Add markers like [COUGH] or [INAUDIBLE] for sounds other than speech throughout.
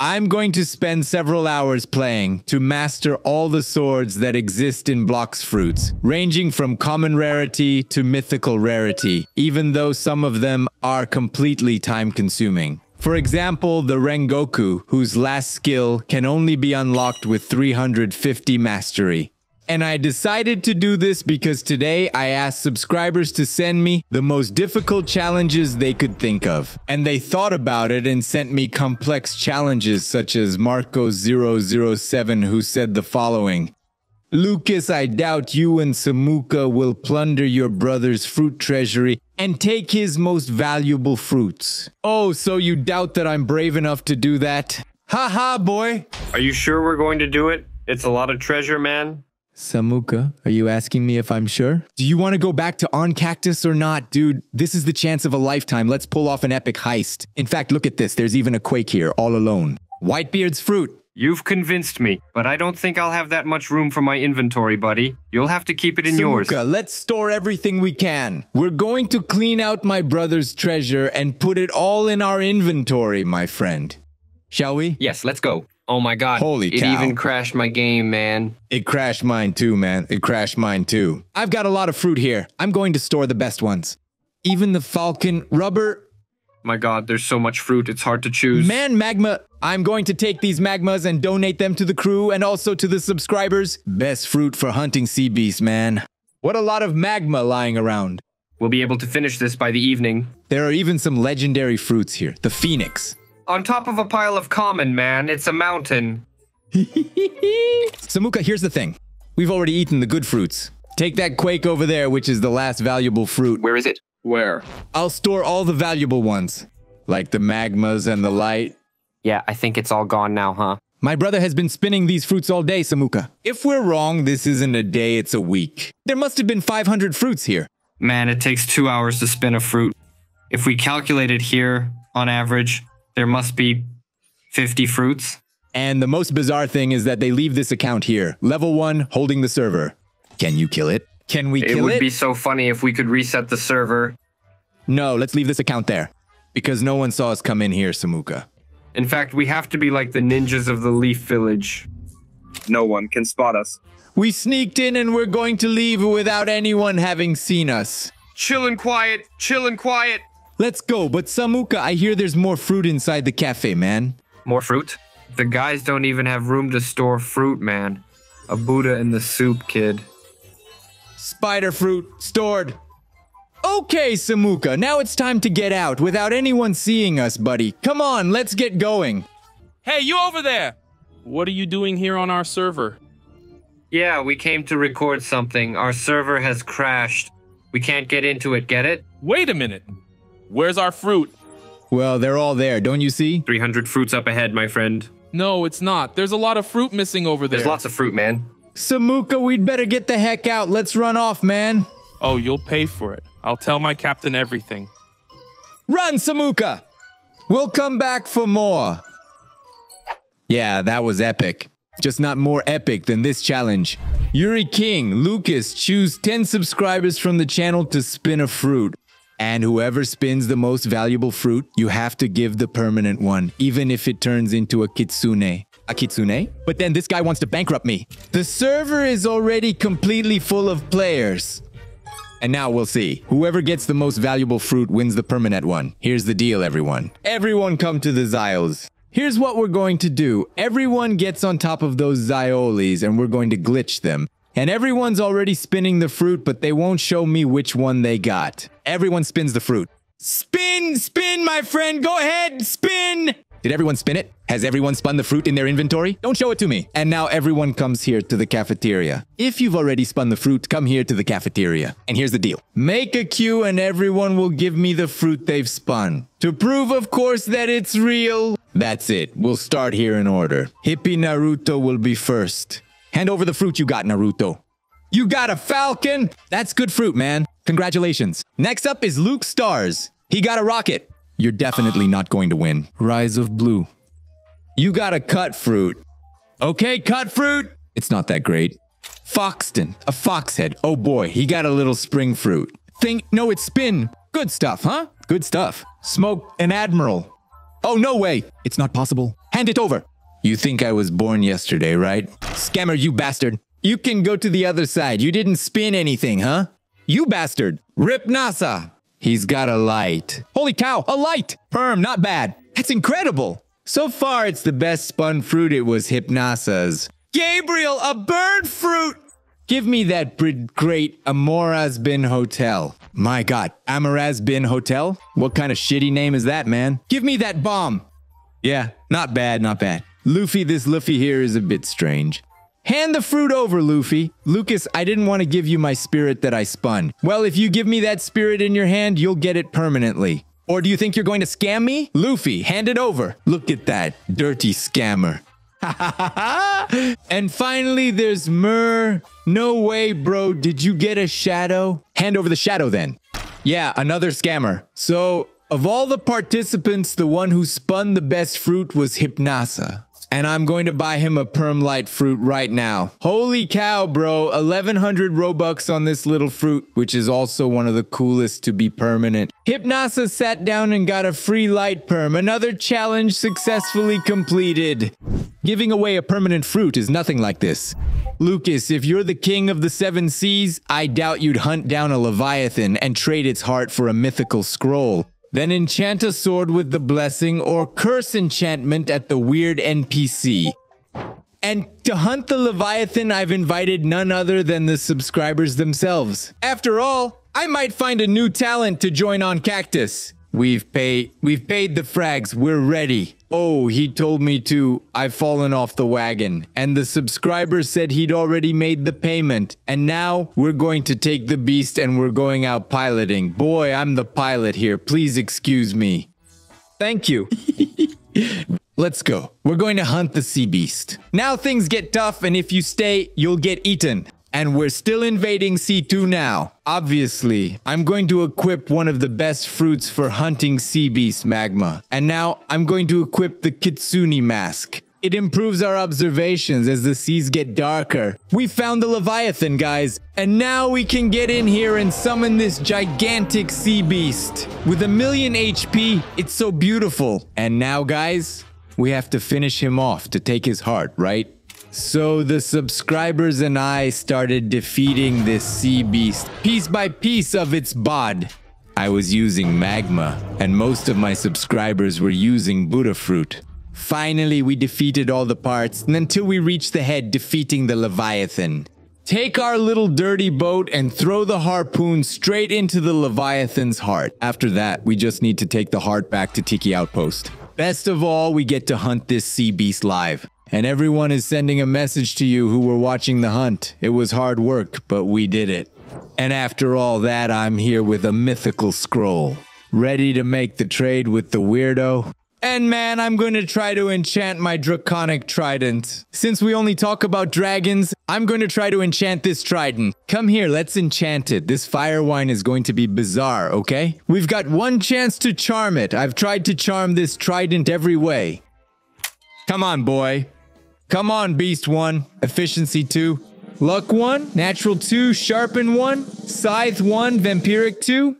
I'm going to spend several hours playing to master all the swords that exist in Blox Fruits, ranging from common rarity to mythical rarity, even though some of them are completely time consuming. For example, the Rengoku, whose last skill can only be unlocked with 350 mastery. And I decided to do this because today I asked subscribers to send me the most difficult challenges they could think of. And they thought about it and sent me complex challenges such as Marco007 who said the following. Lucas, I doubt you and Samuka will plunder your brother's fruit treasury and take his most valuable fruits. Oh, so you doubt that I'm brave enough to do that? Ha ha, boy! Are you sure we're going to do it? It's a lot of treasure, man. Samuka, are you asking me if I'm sure? Do you want to go back to On Cactus or not? Dude, this is the chance of a lifetime. Let's pull off an epic heist. In fact, look at this. There's even a Quake here, all alone. Whitebeard's fruit. You've convinced me, but I don't think I'll have that much room for my inventory, buddy. You'll have to keep it in yours. Samuka, let's store everything we can. We're going to clean out my brother's treasure and put it all in our inventory, my friend. Shall we? Yes, let's go. Oh my god. Holy it cow. even crashed my game, man. It crashed mine too, man. It crashed mine too. I've got a lot of fruit here. I'm going to store the best ones. Even the falcon rubber. My god, there's so much fruit, it's hard to choose. Man, magma. I'm going to take these magmas and donate them to the crew and also to the subscribers. Best fruit for hunting sea beasts, man. What a lot of magma lying around. We'll be able to finish this by the evening. There are even some legendary fruits here. The phoenix. On top of a pile of common, man. It's a mountain. [LAUGHS] Samuka, here's the thing. We've already eaten the good fruits. Take that quake over there, which is the last valuable fruit. Where is it? Where? I'll store all the valuable ones, like the magmas and the light. Yeah, I think it's all gone now, huh? My brother has been spinning these fruits all day, Samuka. If we're wrong, this isn't a day, it's a week. There must have been 500 fruits here. Man, it takes two hours to spin a fruit. If we calculate it here, on average, there must be 50 fruits. And the most bizarre thing is that they leave this account here. Level 1, holding the server. Can you kill it? Can we kill It kill would it? be so funny if we could reset the server. no, let's leave this account there. Because no one saw us come in here, Samuka. In fact, we have to be like the ninjas of the Leaf Village. No one can spot us. We sneaked in and we're going to leave without anyone having seen us. Chill and quiet, chill and quiet. Let's go, but Samuka, I hear there's more fruit inside the cafe, man. More fruit? The guys don't even have room to store fruit, man. A Buddha in the soup, kid. Spider fruit stored. Okay, Samuka, now it's time to get out without anyone seeing us, buddy. Come on, let's get going. Hey, you over there! What are you doing here on our server? Yeah, we came to record something. Our server has crashed. We can't get into it, get it? Wait a minute. Where's our fruit? Well, they're all there, don't you see? 300 fruits up ahead, my friend. No, it's not. There's a lot of fruit missing over there. There's lots of fruit, man. Samuka, we'd better get the heck out. Let's run off, man. Oh, you'll pay for it. I'll tell my captain everything. Run, Samuka! We'll come back for more. Yeah, that was epic. Just not more epic than this challenge. Yuri King, Lucas, choose 10 subscribers from the channel to spin a fruit. And whoever spins the most valuable fruit, you have to give the permanent one, even if it turns into a kitsune. A kitsune? But then this guy wants to bankrupt me. The server is already completely full of players. And now we'll see. Whoever gets the most valuable fruit wins the permanent one. Here's the deal, everyone. Everyone come to the Zyles. Here's what we're going to do. Everyone gets on top of those Zyolis and we're going to glitch them. And everyone's already spinning the fruit, but they won't show me which one they got. Everyone spins the fruit. Spin, spin, my friend. Go ahead, spin. Did everyone spin it? Has everyone spun the fruit in their inventory? Don't show it to me. And now everyone comes here to the cafeteria. If you've already spun the fruit, come here to the cafeteria. And here's the deal. Make a queue and everyone will give me the fruit they've spun. To prove, of course, that it's real. That's it. We'll start here in order. Hippie Naruto will be first. Hand over the fruit you got, Naruto. You got a falcon? That's good fruit, man. Congratulations. Next up is Luke Stars. He got a rocket. You're definitely not going to win. Rise of Blue. You got a cut fruit. Okay, cut fruit. It's not that great. Foxton, a foxhead. Oh boy, he got a little spring fruit. Think, no, it's spin. Good stuff, huh? Good stuff. Smoke, an admiral. Oh, no way. It's not possible. Hand it over. You think I was born yesterday, right? Scammer, you bastard. You can go to the other side. You didn't spin anything, huh? You bastard. Rip NASA. He's got a light. Holy cow, a light! Perm, not bad. That's incredible. So far, it's the best spun fruit. It was Hypnasa's. Gabriel, a bird fruit! Give me that great Amoraz Bin Hotel. My god, Amoraz Bin Hotel? What kind of shitty name is that, man? Give me that bomb. Yeah, not bad, not bad. Luffy, this Luffy here is a bit strange. Hand the fruit over, Luffy. Lucas, I didn't want to give you my spirit that I spun. Well, if you give me that spirit in your hand, you'll get it permanently. Or do you think you're going to scam me? Luffy, hand it over. Look at that dirty scammer. [LAUGHS] and finally, there's Mur. No way, bro. Did you get a shadow? Hand over the shadow then. Yeah, another scammer. So, of all the participants, the one who spun the best fruit was Hypnasa and I'm going to buy him a perm light fruit right now. Holy cow, bro. 1100 Robux on this little fruit, which is also one of the coolest to be permanent. Hypnasa sat down and got a free light perm. Another challenge successfully completed. Giving away a permanent fruit is nothing like this. Lucas, if you're the king of the seven seas, I doubt you'd hunt down a Leviathan and trade its heart for a mythical scroll. Then enchant a sword with the blessing or curse enchantment at the weird NPC. And to hunt the Leviathan, I've invited none other than the subscribers themselves. After all, I might find a new talent to join on Cactus. We've paid we've paid the frags. We're ready. Oh, he told me to. I've fallen off the wagon. And the subscriber said he'd already made the payment. And now we're going to take the beast and we're going out piloting. Boy, I'm the pilot here. Please excuse me. Thank you. [LAUGHS] Let's go. We're going to hunt the sea beast. Now things get tough, and if you stay, you'll get eaten. And we're still invading C2 now. Obviously, I'm going to equip one of the best fruits for hunting sea beast magma. And now I'm going to equip the Kitsune mask. It improves our observations as the seas get darker. We found the Leviathan, guys, and now we can get in here and summon this gigantic sea beast. With a million HP, it's so beautiful. And now, guys, we have to finish him off to take his heart, right? So the subscribers and I started defeating this sea beast piece by piece of its bod. I was using magma, and most of my subscribers were using Buddha fruit. Finally, we defeated all the parts, and until we reached the head, defeating the Leviathan. Take our little dirty boat and throw the harpoon straight into the Leviathan's heart. After that, we just need to take the heart back to Tiki Outpost. Best of all, we get to hunt this sea beast live. And everyone is sending a message to you who were watching the hunt. It was hard work, but we did it. And after all that, I'm here with a mythical scroll, ready to make the trade with the weirdo. And man, I'm going to try to enchant my draconic trident. Since we only talk about dragons, I'm going to try to enchant this trident. Come here, let's enchant it. This fire wine is going to be bizarre, okay? We've got one chance to charm it. I've tried to charm this trident every way. Come on, boy. Come on, Beast 1. Efficiency 2. Luck 1. Natural 2. Sharpen 1. Scythe 1. Vampiric 2.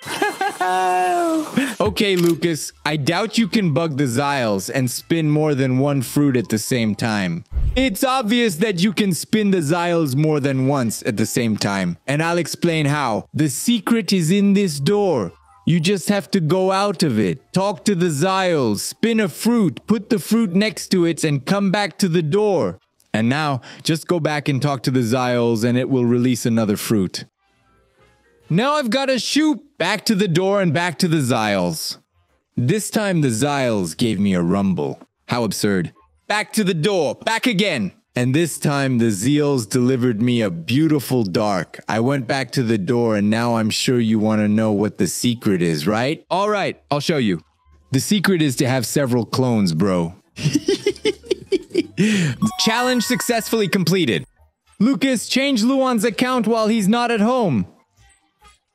[LAUGHS] okay, Lucas. I doubt you can bug the Xyles and spin more than one fruit at the same time. It's obvious that you can spin the Xyles more than once at the same time, and I'll explain how. The secret is in this door. You just have to go out of it, talk to the Xyles, spin a fruit, put the fruit next to it, and come back to the door. And now, just go back and talk to the Xyles, and it will release another fruit. Now I've got to shoot back to the door and back to the Xyles. This time the Xyles gave me a rumble. How absurd. Back to the door, back again. And this time the Zeals delivered me a beautiful dark. I went back to the door and now I'm sure you want to know what the secret is, right? All right, I'll show you. The secret is to have several clones, bro. [LAUGHS] Challenge successfully completed. Lucas, change Luan's account while he's not at home.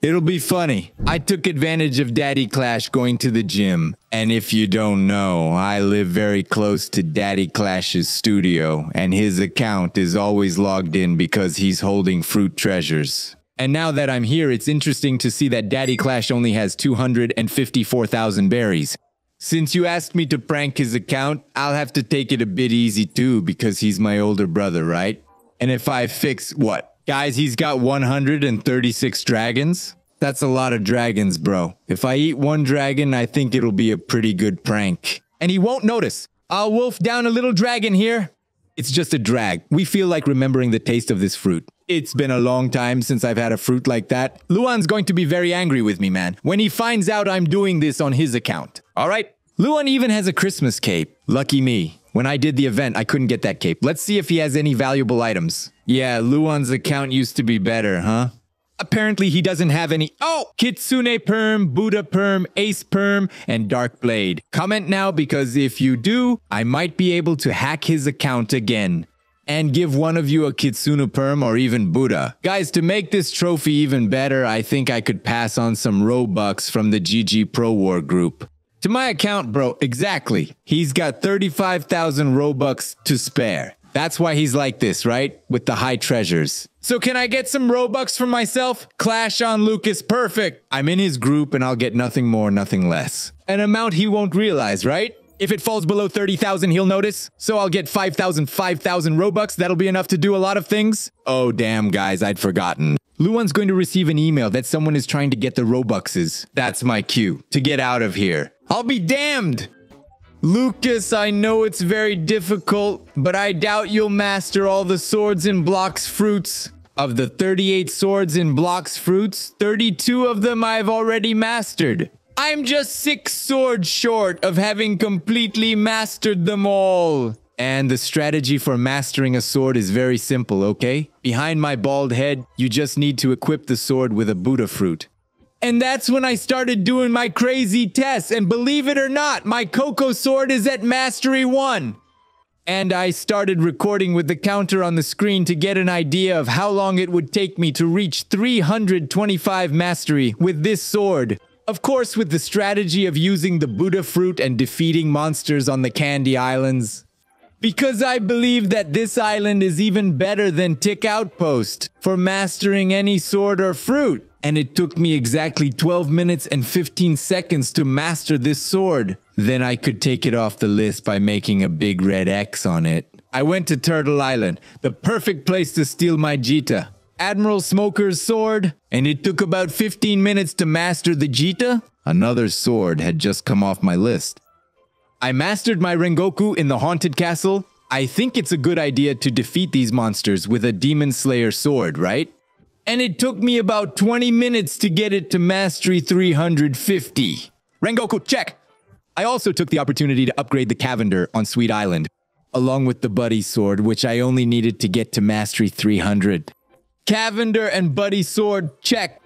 It'll be funny. I took advantage of Daddy Clash going to the gym. And if you don't know, I live very close to Daddy Clash's studio, and his account is always logged in because he's holding fruit treasures. And now that I'm here, it's interesting to see that Daddy Clash only has 254,000 berries. Since you asked me to prank his account, I'll have to take it a bit easy too because he's my older brother, right? And if I fix what? Guys, he's got 136 dragons. That's a lot of dragons, bro. If I eat one dragon, I think it'll be a pretty good prank. And he won't notice. I'll wolf down a little dragon here. It's just a drag. We feel like remembering the taste of this fruit. It's been a long time since I've had a fruit like that. Luan's going to be very angry with me, man, when he finds out I'm doing this on his account. All right? Luan even has a Christmas cape. Lucky me. When I did the event, I couldn't get that cape. Let's see if he has any valuable items. Yeah, Luan's account used to be better, huh? Apparently, he doesn't have any. Oh! Kitsune Perm, Buddha Perm, Ace Perm, and Dark Blade. Comment now because if you do, I might be able to hack his account again. And give one of you a Kitsune Perm or even Buddha. Guys, to make this trophy even better, I think I could pass on some Robux from the GG Pro War group. To my account, bro, exactly. He's got 35,000 Robux to spare. That's why he's like this, right? With the high treasures. So can I get some Robux for myself? Clash on Lucas, perfect. I'm in his group and I'll get nothing more, nothing less. An amount he won't realize, right? If it falls below 30,000, he'll notice. So I'll get 5,000, 5,000 Robux. That'll be enough to do a lot of things. Oh, damn, guys, I'd forgotten. Luan's going to receive an email that someone is trying to get the Robuxes. That's my cue to get out of here. I'll be damned! Lucas, I know it's very difficult, but I doubt you'll master all the swords in Blox Fruits. Of the 38 swords in Blox Fruits, 32 of them I've already mastered. I'm just six swords short of having completely mastered them all. And the strategy for mastering a sword is very simple, okay? Behind my bald head, you just need to equip the sword with a Buddha fruit. And that's when I started doing my crazy tests. And believe it or not, my Koko sword is at Mastery 1. And I started recording with the counter on the screen to get an idea of how long it would take me to reach 325 Mastery with this sword. Of course, with the strategy of using the Buddha fruit and defeating monsters on the Candy Islands. Because I believe that this island is even better than Tiki Outpost for mastering any sword or fruit and it took me exactly 12 minutes and 15 seconds to master this sword. Then I could take it off the list by making a big red X on it. I went to Turtle Island, the perfect place to steal my Jitte. Admiral Smoker's sword, and it took about 15 minutes to master the Jitte. Another sword had just come off my list. I mastered my Rengoku in the Haunted Castle. I think it's a good idea to defeat these monsters with a Demon Slayer sword, right? And it took me about 20 minutes to get it to Mastery 350. Rengoku, check! I also took the opportunity to upgrade the Canvander on Sweet Island, along with the Buddy Sword, which I only needed to get to Mastery 300. Canvander and Buddy Sword, check!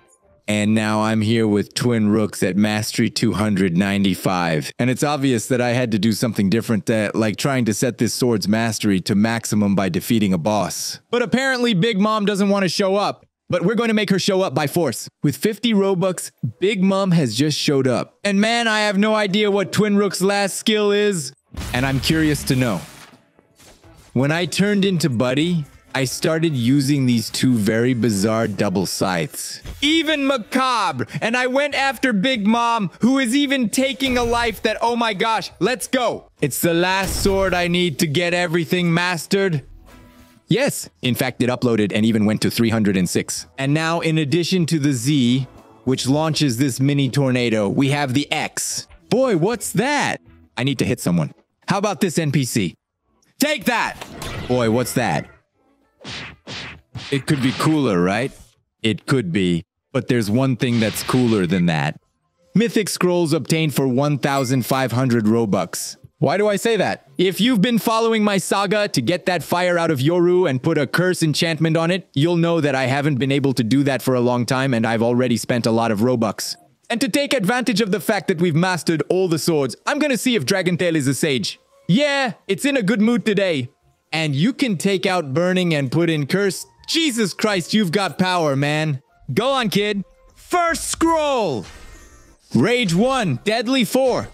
And now I'm here with Twin Hooks at Mastery 295. And it's obvious that I had to do something different, uh, like trying to set this sword's mastery to maximum by defeating a boss. But apparently Big Mom doesn't want to show up. But we're going to make her show up by force. With 50 Robux, Big Mom has just showed up. And man, I have no idea what Twin Hook's last skill is. And I'm curious to know. When I turned into Buddha, I started using these two very bizarre double scythes. Even macabre! And I went after Big Mom, who is even taking a life that, oh my gosh, let's go! It's the last sword I need to get everything mastered. Yes, in fact, it uploaded and even went to 306. And now, in addition to the Z, which launches this mini tornado, we have the X. Boy, what's that? I need to hit someone. How about this NPC? Take that! Boy, what's that? It could be cooler, right? It could be. But there's one thing that's cooler than that. Mythic scrolls obtained for 1,500 Robux. Why do I say that? If you've been following my saga to get that fire out of Yoru and put a curse enchantment on it, you'll know that I haven't been able to do that for a long time and I've already spent a lot of Robux. And to take advantage of the fact that we've mastered all the swords, I'm gonna see if Dragontail is a sage. Yeah, it's in a good mood today. And you can take out Burning and put in Curse. Jesus Christ, you've got power, man. Go on, kid. First scroll! Rage 1, Deadly 4.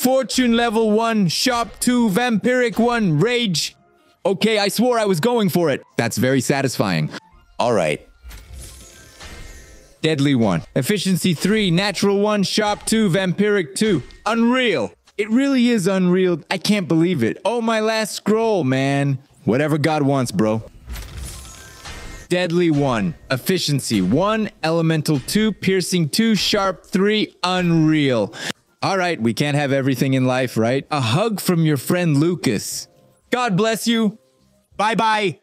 Fortune level 1, Shop 2, Vampiric 1, Rage. Okay, I swore I was going for it. That's very satisfying. All right. Deadly 1. Efficiency 3, Natural 1, Sharp 2, Vampiric 2. Unreal. It really is unreal. I can't believe it. Oh, my last scroll, man. Whatever God wants, bro. Deadly 1, Efficiency 1, Elemental 2, Piercing 2, Sharp 3, Unreal. All right, we can't have everything in life, right? A hug from your friend Lucas. God bless you. Bye bye.